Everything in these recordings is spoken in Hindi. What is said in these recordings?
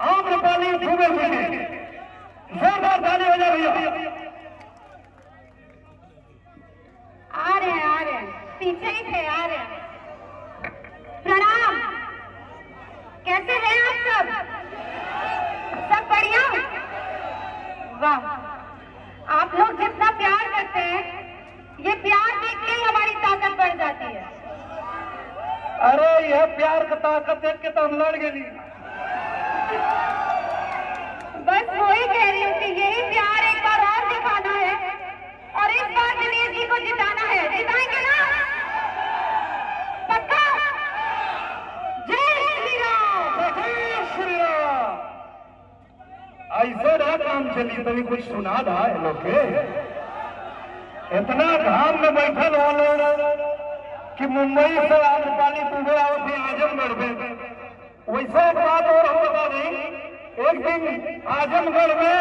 आम्रपाली दुबे जी की जोरदार ताली बजा भैया आ रहे हैं आ रहे हैं। पीछे ही थे आ रहे हैं। प्रणाम। कैसे हैं आप सब? सब बढ़िया? वाह। आप लोग जितना प्यार करते हैं। ये प्यार देख के ही हमारी ताकत बढ़ जाती है। अरे यह प्यार का ताकत देख के तो हम लड़ गए बस वही कह रही हूँ कि यही प्यार एक बार और दिखाना है और इस बार दिनेश जी को जिताना है। जिताएँगे ना? पक्का? जय श्री ऐसे ना काम चली, तभी कुछ सुना था लोग इतना घाम में बैठल हो कि मुंबई से आम्रपाली दुबे आओ थे आजमगढ़ में वैसे एक दिन आजमगढ़ में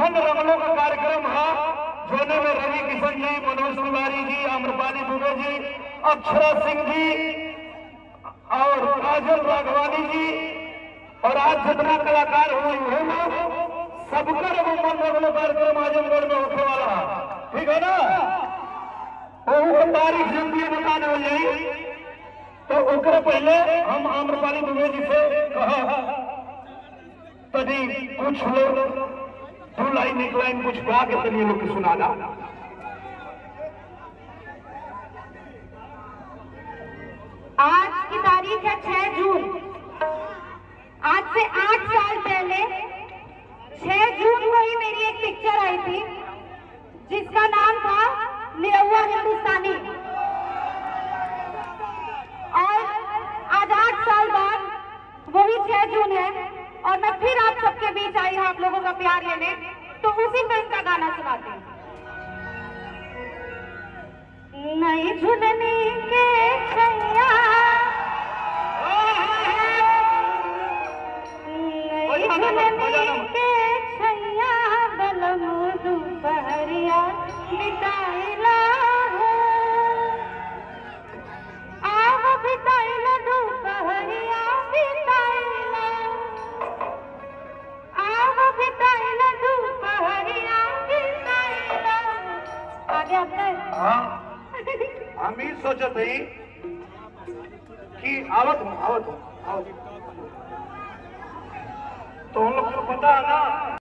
मन रंगलों का कार्यक्रम है जोने में रवि किशन जी, मनोज तिवारी जी, आम्रपाली दुबे जी, अक्षरा सिंह जी और काजल राघवानी जी और आज जितना कलाकार हुए हुए लोग सबका मन रंगलो कार्यक्रम आजमगढ़ में होने वाला है ठीक है ना? वो तारीख जल्दी बताने हो। जाई तो ओकरे पहले हम आम्रपाली दुबे जी से कहा। तनी कुछ लोग दो लाइन एक लाइन कुछ गा के तनी लोग के सुनाना आज की तारीख है 6 जून। आज से आठ साल पहले 6 जून को ही मेरी एक पिक्चर आई थी, जिसका नाम था निरहुआ हिंदुस्तानी और आज आठ साल बाद वही 6 जून है और मैं फिर आप सबके बीच आई हूँ आप लोगों का प्यार लेने तो उसी में का गाना सुनाती हूँ नहीं झुनने के छैया नहीं झुलनी के आगे आपका हाँ? हम ही सोचत हई कि आवत हूँ आवत हूँ आवत तो हम लोग को पता है ना